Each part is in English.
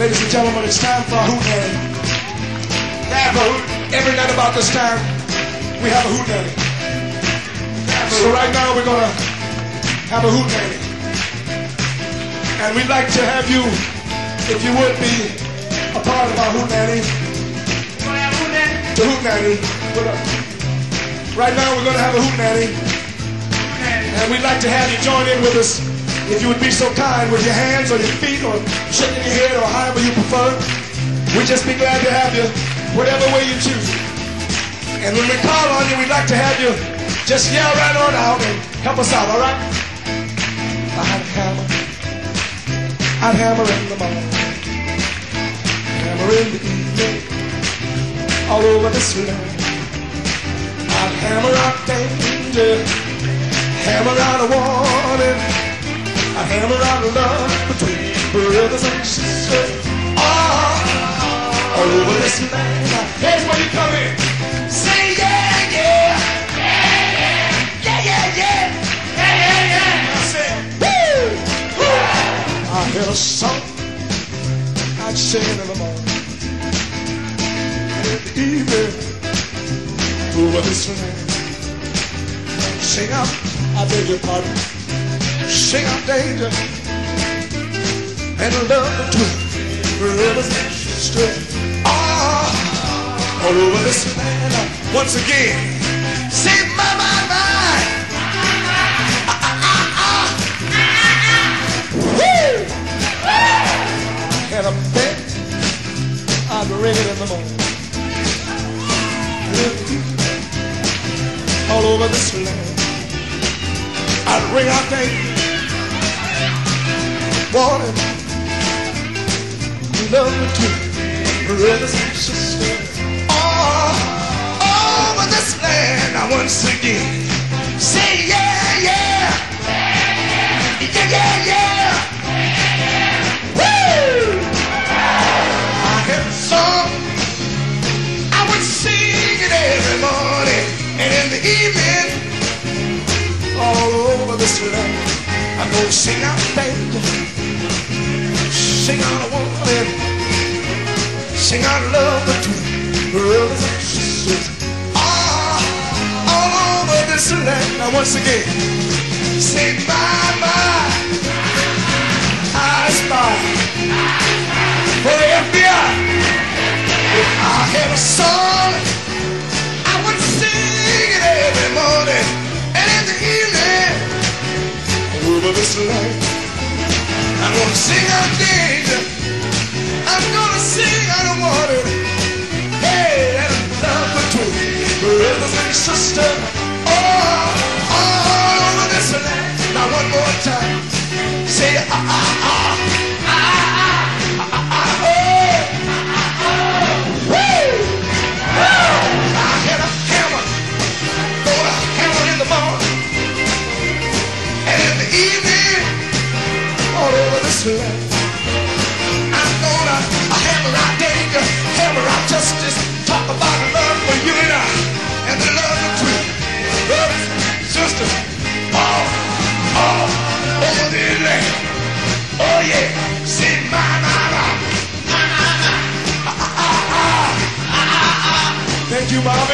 and gentlemen, it's time for a hoot. Every night about this time, we have a hootenanny. So right now we're gonna have a hootenanny. And we'd like to have you, if you would be a part of our hootenanny. The hootenanny. Right now we're gonna have a hootenanny. And we'd like to have you join in with us. If you would be so kind with your hands or your feet or shaking your head or however you prefer. We'd just be glad to have you, whatever way you choose. And when we call on you, we'd like to have you just yell right on out and help us out, all right? I'd hammer. I'd hammer in the morning. Hammer in the evening. All over this land. I'd hammer out danger. Hammer out a warning. Hammer out love between brothers and sisters. Oh, all over this land. Here's where you come in. Say yeah, yeah. Yeah, yeah, yeah. Yeah, yeah, yeah. I said, woo, woo. I heard a song I'd sing in the morning and evening over this land. Sing out, I beg your pardon. Out danger and love between brothers and sisters. Ah, all over this land. Once again, say my, my, my. Woo! And a bet I'd ring it in the morning. All over this land. I'd ring out danger. Warning. Love between brothers and sisters. All over this land. Now once again. Say yeah, yeah. Yeah, yeah, yeah. Woo! I had a song. I would sing it every morning and in the evening. All over this land. I'm gonna sing out danger. Sing a warning. Sing out love between brothers and sisters. Ah, all over this land. Now once again. Say my, and. Oh, all over this land. Now one more time. Say ah ah ah. ah, ah, ah, ah, oh. Woo! I had a hammer, throw a hammer in the morning, and in the evening, all over this land.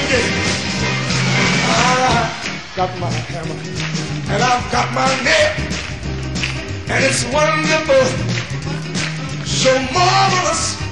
I ah, got my hammer. And I've got my nail, and it's wonderful, so marvelous.